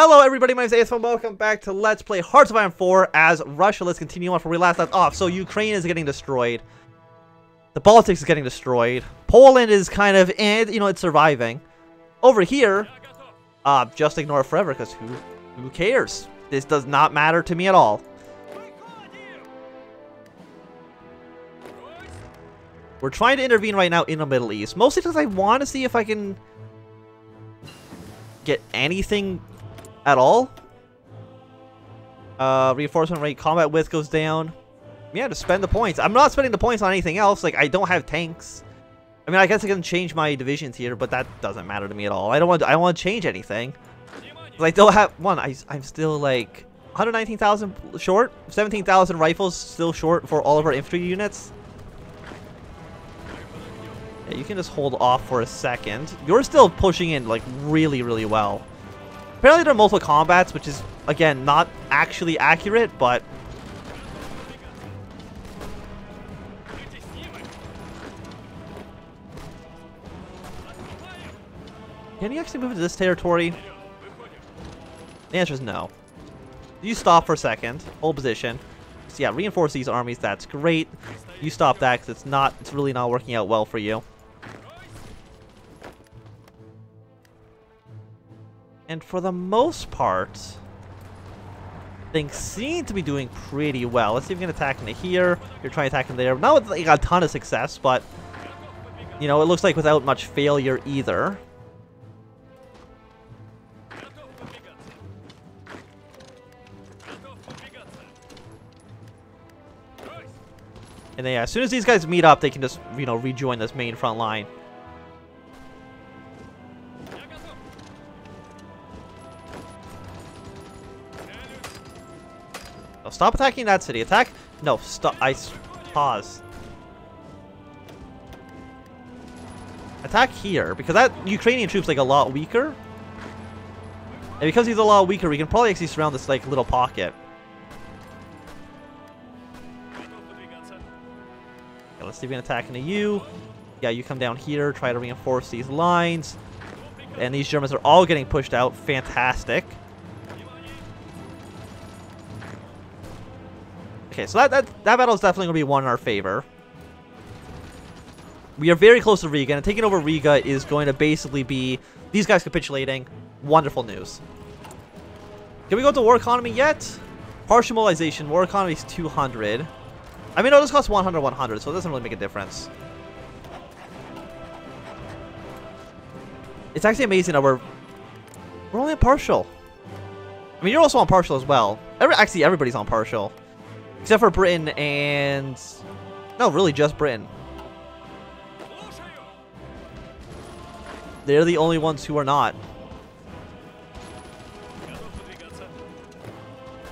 Hello everybody, my name is ASFM. Welcome back to Let's Play Hearts of Iron 4 as Russia. Let's continue on from where we last left off. So Ukraine is getting destroyed. The Baltics is getting destroyed. Poland is kind of, and you know, it's surviving. Over here, uh, just ignore it forever because who, who cares? This does not matter to me at all. We're trying to intervene right now in the Middle East, mostly because I want to see if I can get anything at all. Uh, reinforcement rate, combat width goes down. Yeah, to spend the points. I'm not spending the points on anything else. Like, I don't have tanks. I mean, I guess I can change my divisions here, but that doesn't matter to me at all. I don't want. To, I don't want to change anything. I don't have one. I, I'm still like 119,000 short. 17,000 rifles still short for all of our infantry units. Yeah, you can just hold off for a second. You're still pushing in like really, really well. Apparently there are multiple combats, which is, again, not actually accurate, but... Can you actually move into this territory? The answer is no. You stop for a second. Hold position. So yeah, reinforce these armies. That's great. You stop that because it's not, it's really not working out well for you. And for the most part, things seem to be doing pretty well. Let's see if we can attack into here. You're trying to attack in there. Not with like, a ton of success, but, you know, it looks like without much failure either. And then, yeah, as soon as these guys meet up, they can just, you know, rejoin this main front line. Oh, stop attacking that city. Attack. No, stop. I pause. Attack here because that Ukrainian troop's like a lot weaker. And because he's a lot weaker, we can probably actually surround this like little pocket. Okay, let's see if we can attack into you. Yeah, you come down here, try to reinforce these lines. And these Germans are all getting pushed out. Fantastic. Okay, so that, that, that battle is definitely going to be one in our favor. We are very close to Riga, and taking over Riga is going to basically be these guys capitulating. Wonderful news. Can we go to war economy yet? Partial mobilization. War economy is 200. I mean, no, this costs 100, 100, so it doesn't really make a difference. It's actually amazing that we're we're only on partial. I mean, you're also on partial as well. Every, actually, everybody's on partial. Except for Britain and... No, really just Britain. They're the only ones who are not.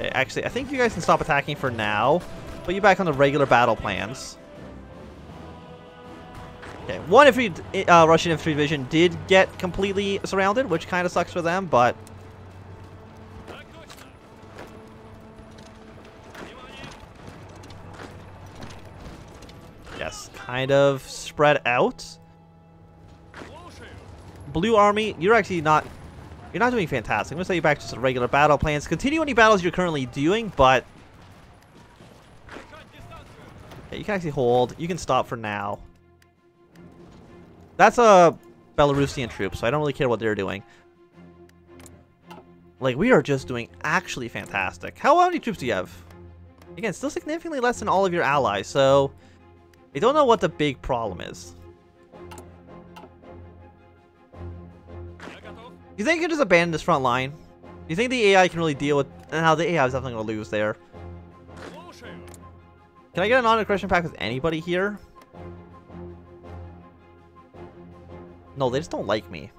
Actually, I think you guys can stop attacking for now. Put you back on the regular battle plans. Okay, one infantry, uh, Russian infantry division did get completely surrounded, which kind of sucks for them, but kind of spread out. Blue Army, you're actually not... You're not doing fantastic. I'm going to send you back to some regular battle plans. Continue any battles you're currently doing, but... Okay, you can actually hold. You can stop for now. That's a Belarusian troop, so I don't really care what they're doing. Like, we are just doing actually fantastic. How many troops do you have? Again, still significantly less than all of your allies, so... I don't know what the big problem is. You think you can just abandon this front line? You think the AI can really deal with... And how the AI is definitely to lose there. Can I get a non-aggression pact with anybody here? No, they just don't like me.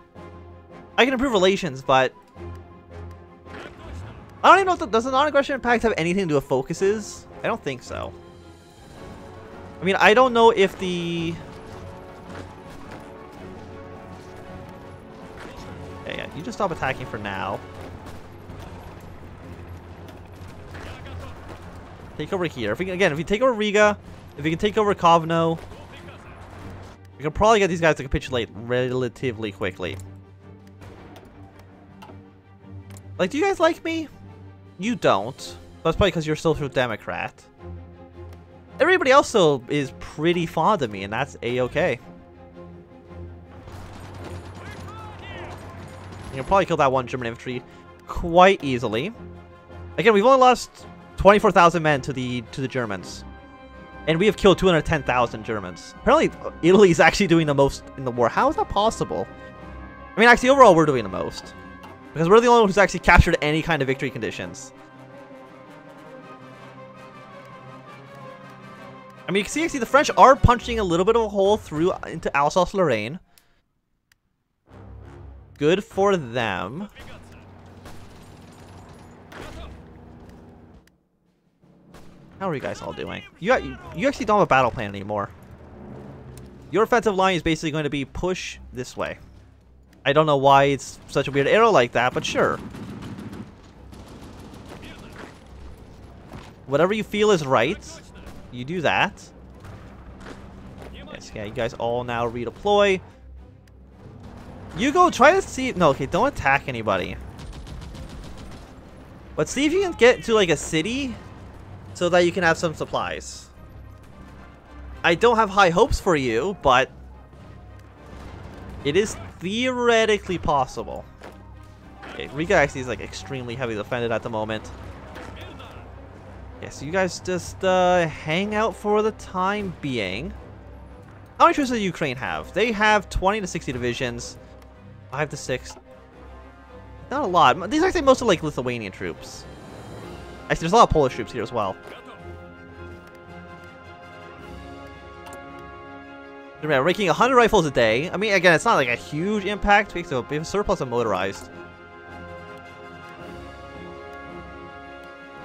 I can improve relations, but... I don't even know if the, does the non-aggression pact have anything to do with focuses? I don't think so. I mean, I don't know if the... Okay, yeah, you just stop attacking for now. Take over here. If we again, if we take over Riga, if we can take over Kovno, we can probably get these guys to capitulate relatively quickly. Like, do you guys like me? You don't. That's probably because you're social democrat. Everybody else, though, is pretty fond of me, and that's a-okay. You'll probably kill that one German infantry quite easily. Again, we've only lost 24,000 men to the to the Germans. And we have killed 210,000 Germans. Apparently, uh, Italy is actually doing the most in the war. How is that possible? I mean, actually, overall, we're doing the most. Because we're the only one who's actually captured any kind of victory conditions. I mean, you can see actually the French are punching a little bit of a hole through uh, into Alsace-Lorraine. Good for them. How are you guys all doing? You, you actually don't have a battle plan anymore. Your offensive line is basically going to be push this way. I don't know why it's such a weird arrow like that, but sure. Whatever you feel is right, you do that. Yes, yeah, you guys all now redeploy. You go try to see... No, okay, don't attack anybody. But see if you can get to, like, a city so that you can have some supplies. I don't have high hopes for you, but it is theoretically possible. Okay, Riga actually is like extremely heavily defended at the moment. Yeah, so you guys just uh, hang out for the time being. How many troops does Ukraine have? They have 20 to 60 divisions. 5 to 6. Not a lot. These are actually mostly like Lithuanian troops. Actually, there's a lot of Polish troops here as well. Remember, making 100 rifles a day. I mean, again, it's not like a huge impact because we have a surplus of motorized.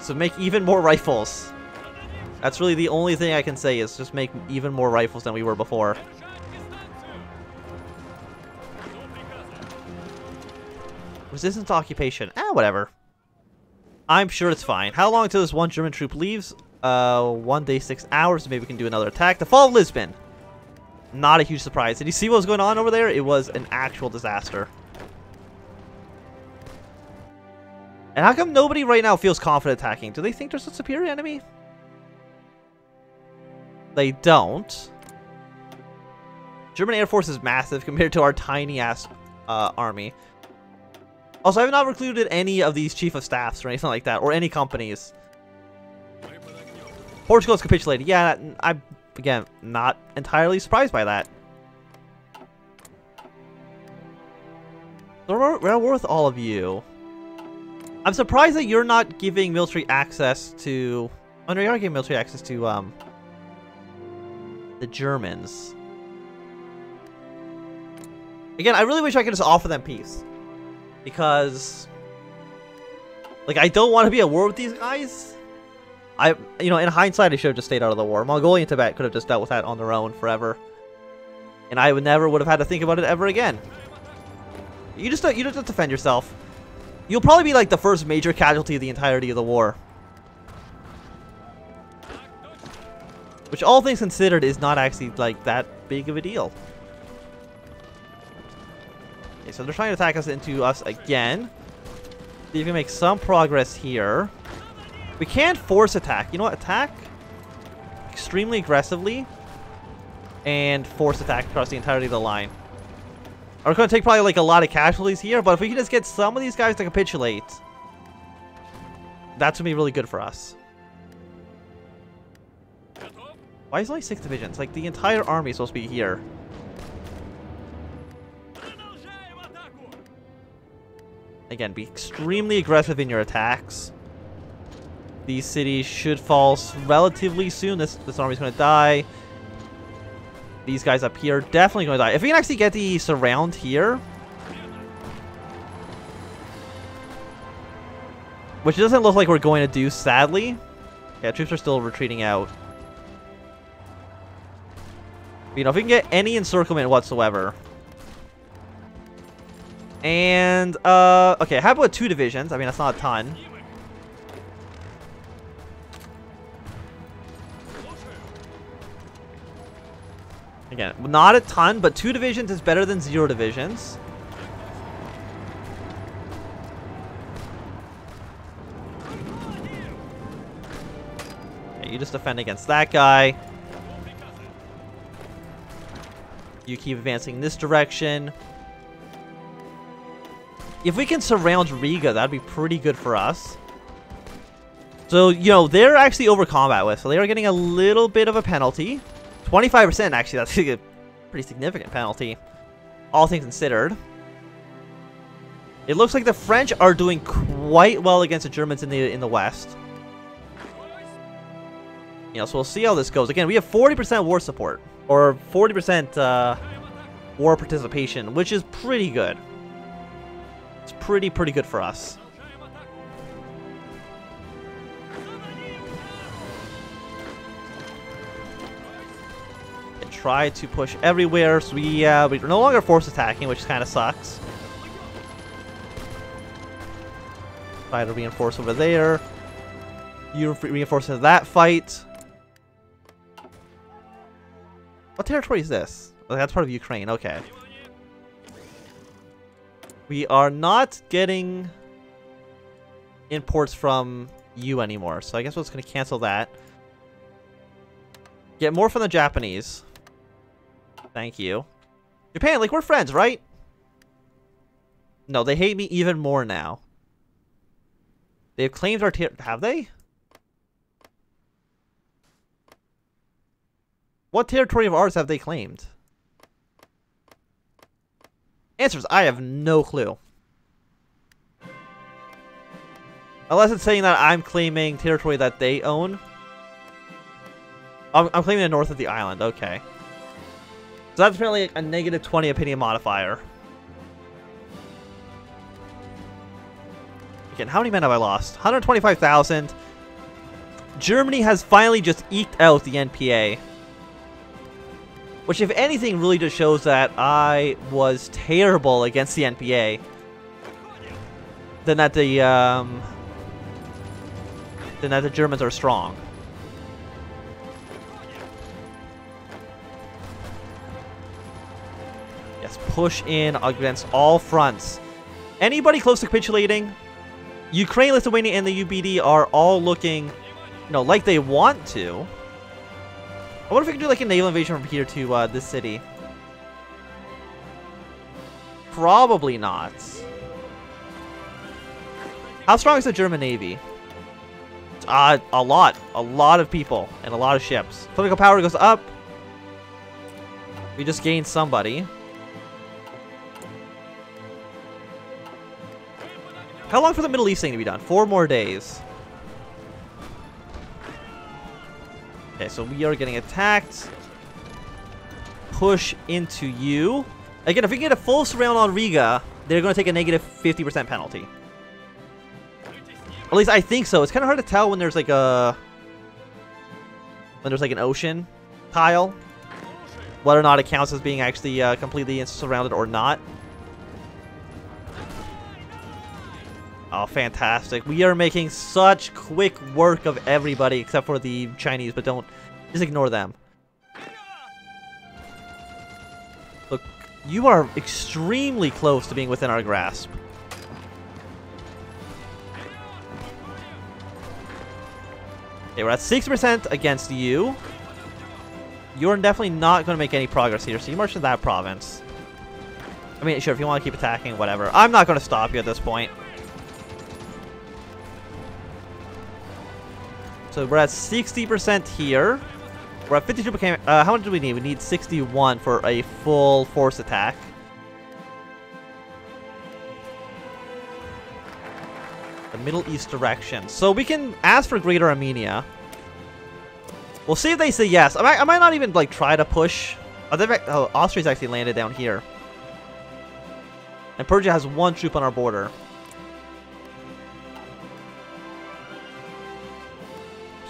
So make even more rifles. That's really the only thing I can say is just make even more rifles than we were before. Resistance to occupation. Ah, eh, whatever. I'm sure it's fine. How long until this one German troop leaves? Uh, one day, six hours. Maybe we can do another attack. The fall of Lisbon. Not a huge surprise. Did you see what was going on over there? It was an actual disaster. And how come nobody right now feels confident attacking? Do they think there's a superior enemy? They don't. German Air Force is massive compared to our tiny-ass uh, army. Also, I have not recruited any of these chief of staffs or anything like that, or any companies. Portugal has capitulated. Yeah, I'm, again, not entirely surprised by that. So we're worth all of you. I'm surprised that you're not giving military access to... Oh, no, you are giving military access to, um... The Germans. Again, I really wish I could just offer them peace. Because... Like, I don't want to be at war with these guys. I, you know, in hindsight, I should have just stayed out of the war. Mongolia and Tibet could have just dealt with that on their own forever. And I would never would have had to think about it ever again. You just, don't, you just defend yourself. You'll probably be like the first major casualty of the entirety of the war. Which all things considered is not actually like that big of a deal. Okay, so they're trying to attack us into us again. See if we can make some progress here. We can't force attack. You know what? Attack extremely aggressively and force attack across the entirety of the line. We're going to take probably like a lot of casualties here, but if we can just get some of these guys to capitulate, that's going to be really good for us. Why is only six divisions? Like, the entire army is supposed to be here. Again, be extremely aggressive in your attacks. These cities should fall relatively soon. This, this army's going to die. These guys up here definitely going to die. If we can actually get the surround here. Which doesn't look like we're going to do, sadly. Yeah, troops are still retreating out. You know, if we can get any encirclement whatsoever. And, uh, okay, how about two divisions? I mean, that's not a ton. Again, not a ton, but two divisions is better than zero divisions. You just defend against that guy. You keep advancing this direction. If we can surround Riga, that'd be pretty good for us. So, you know, they're actually over combat with, so they are getting a little bit of a penalty. 25% actually, that's a pretty significant penalty, all things considered. It looks like the French are doing quite well against the Germans in the in the west. You know, so we'll see how this goes. Again, we have 40% war support, or 40% uh, war participation, which is pretty good. It's pretty, pretty good for us. Try to push everywhere, so we, uh, we're no longer force attacking, which kind of sucks. Try to reinforce over there. You reinforce in that fight. What territory is this? Oh, that's part of Ukraine, okay. We are not getting imports from you anymore, so I guess we're just going to cancel that. Get more from the Japanese. Thank you. Japan, like, we're friends, right? No, they hate me even more now. They've claimed our ter- Have they? What territory of ours have they claimed? Answers, I have no clue. Unless it's saying that I'm claiming territory that they own. I'm, I'm claiming the north of the island, okay. So that's apparently a negative 20 opinion modifier. Again, how many men have I lost? 125,000. Germany has finally just eked out the NPA. Which, if anything, really just shows that I was terrible against the NPA. Than that the, um... Than that the Germans are strong. Push in against all fronts. Anybody close to capitulating? Ukraine, Lithuania, and the UBD are all looking, you know, like they want to. I wonder if we can do like a naval invasion from here to uh, this city. Probably not. How strong is the German Navy? Uh, a lot. A lot of people and a lot of ships. Political power goes up. We just gained somebody. How long for the Middle East thing to be done? Four more days. Okay, so we are getting attacked. Push into you. Again, if we get a full surround on Riga, they're going to take a negative 50% penalty. At least I think so. It's kind of hard to tell when there's like a... When there's like an ocean tile. Whether or not it counts as being actually uh, completely surrounded or not. Oh, fantastic. We are making such quick work of everybody except for the Chinese, but don't... Just ignore them. Look, you are extremely close to being within our grasp. Okay, we're at 6% against you. You're definitely not going to make any progress here, so you march to that province. I mean, sure, if you want to keep attacking, whatever. I'm not going to stop you at this point. So we're at 60% here. We're at 52%. Uh, how much do we need? We need 61 for a full force attack. The Middle East direction. So we can ask for Greater Armenia. We'll see if they say yes. I might, I might not even like try to push. Oh, oh, Austria's actually landed down here. And Persia has one troop on our border.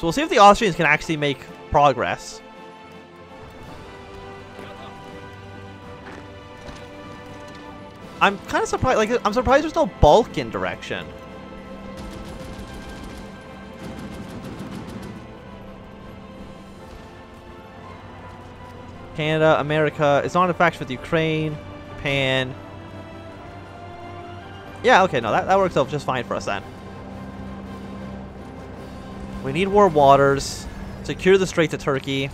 So we'll see if the Austrians can actually make progress. I'm kind of surprised, like, I'm surprised there's no Balkan direction. Canada, America, it's not a faction with Ukraine, Japan. Yeah, okay, no, that, that works out just fine for us then. We need more waters. Secure the Strait to Turkey.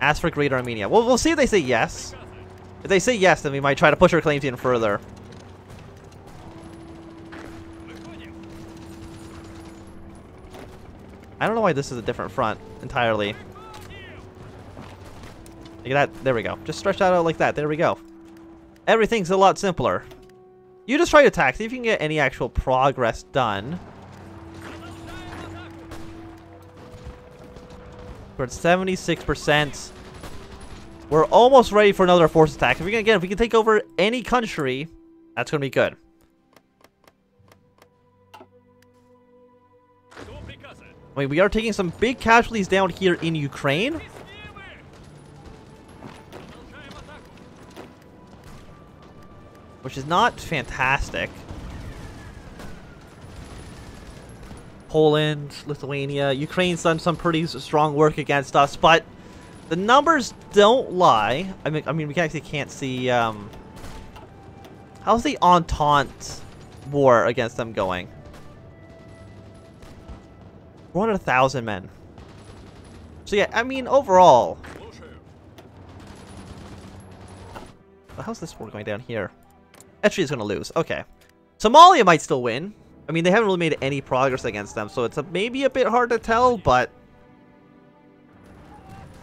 Ask for Greater Armenia. Well, we'll see if they say yes. If they say yes, then we might try to push our claims even further. I don't know why this is a different front entirely. Look at that. There we go. Just stretch that out like that. There we go. Everything's a lot simpler. You just try to attack. See if you can get any actual progress done. We're at 76%. We're almost ready for another force attack. If we can, again, if we can take over any country, that's going to be good. Mean, we are taking some big casualties down here in Ukraine. Which is not fantastic. Poland, Lithuania, Ukraine's done some pretty strong work against us, but the numbers don't lie. I mean, I mean, we actually can't see. Um, how's the Entente war against them going? We're a thousand men. So yeah, I mean, overall. How's this war going down here? Etri is going to lose. Okay. Somalia might still win. I mean, they haven't really made any progress against them, so it's a, maybe a bit hard to tell, but...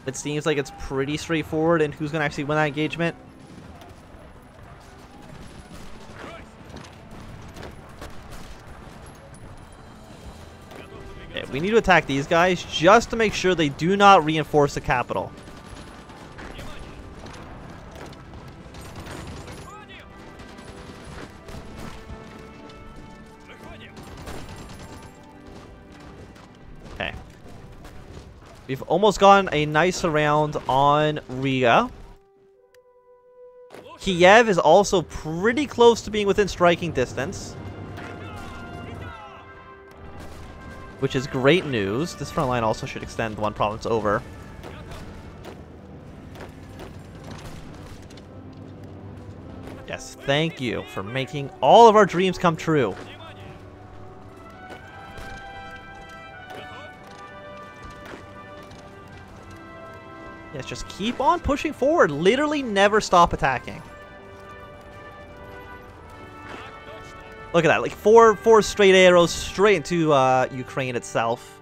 It seems like it's pretty straightforward in who's to actually win that engagement. We need to attack these guys just to make sure they do not reinforce the capital. We've almost gotten a nice round on Riga. Kiev is also pretty close to being within striking distance. which is great news. This front line also should extend one province over. Yes, thank you for making all of our dreams come true. Just keep on pushing forward. Literally never stop attacking. Look at that, like four four straight arrows straight into uh, Ukraine itself.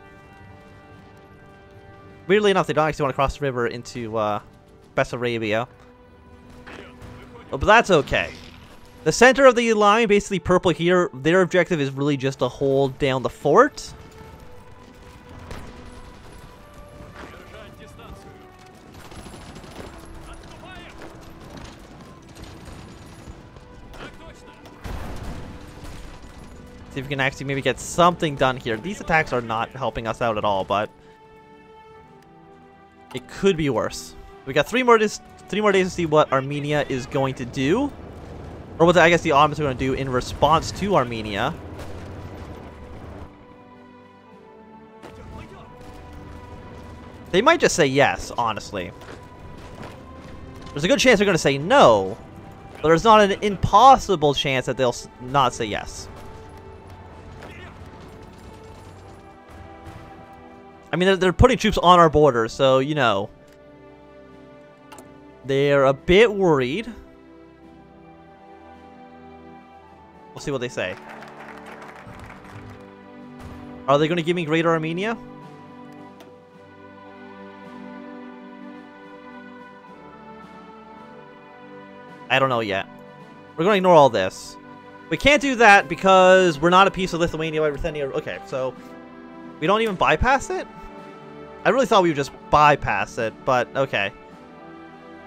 Weirdly enough, they don't actually want to cross the river into uh, Bessarabia. Oh, but that's okay. The center of the line, basically purple here, their objective is really just to hold down the fort. See if we can actually maybe get something done here. These attacks are not helping us out at all, but it could be worse. We got three more days, three more days to see what Armenia is going to do, or what I guess the Ottomans are going to do in response to Armenia. They might just say yes, honestly. There's a good chance they're going to say no, but there's not an impossible chance that they'll not say yes. I mean, they're, they're putting troops on our border, so, you know. They're a bit worried. We'll see what they say. Are they going to give me Greater Armenia? I don't know yet. We're going to ignore all this. We can't do that because we're not a piece of Lithuania by Ruthenia. Okay, so we don't even bypass it? I really thought we would just bypass it, but okay.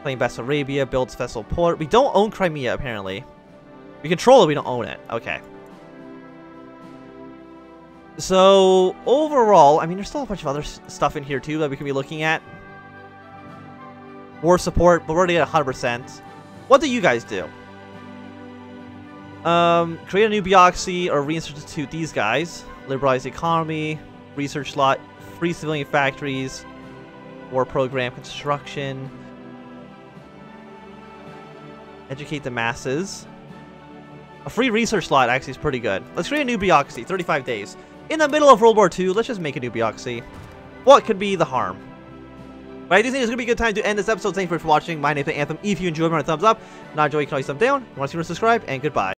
Claim Bessarabia, builds vessel port. We don't own Crimea, apparently. We control it, we don't own it. Okay. So, overall, I mean, there's still a bunch of other stuff in here, too, that we can be looking at. War support, but we're already at 100%. What do you guys do? Um, create a new bureaucracy or reinstitute these guys. Liberalize the economy, research slot, free civilian factories, war program construction, educate the masses. A free research slot actually is pretty good. Let's create a new bureaucracy, 35 days. in the middle of World War II, let's just make a new Byakushi. What could be the harm? But I do think it's going to be a good time to end this episode. Thanks for watching. My name is Anthem. If you enjoyed, my thumbs up. Not enjoy, you can always thumb down. If you want to subscribe, and goodbye.